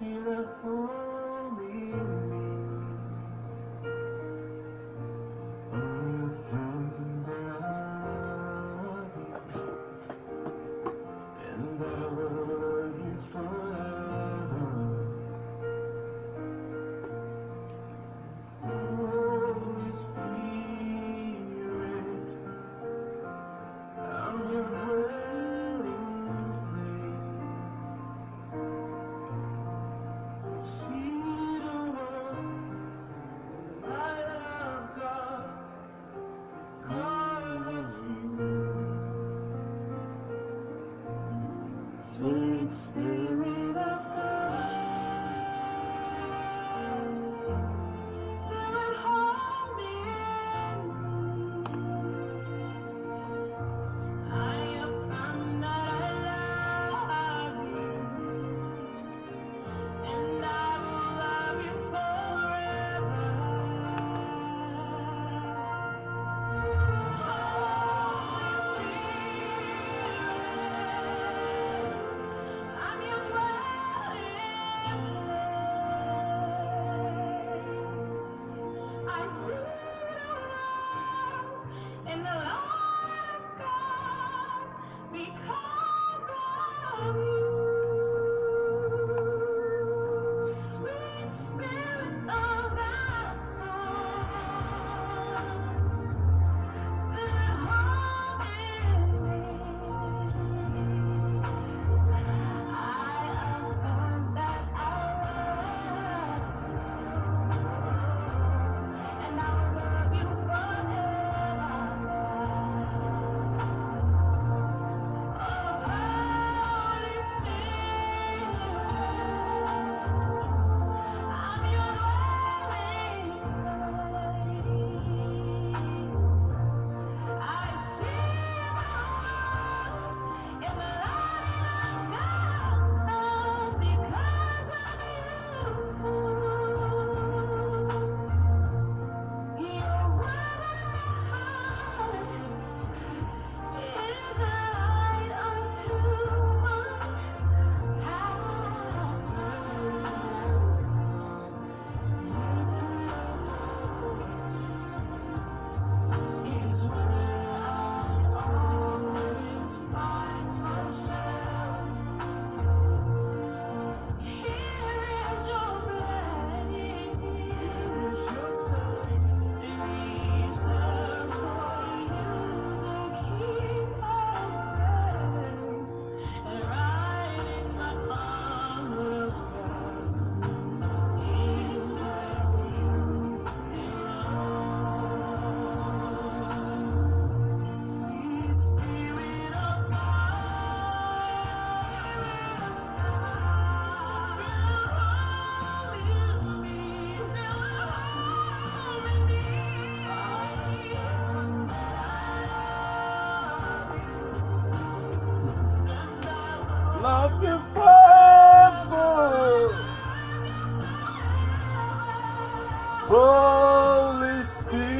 feel at Spirit Love you forever, Holy Spirit.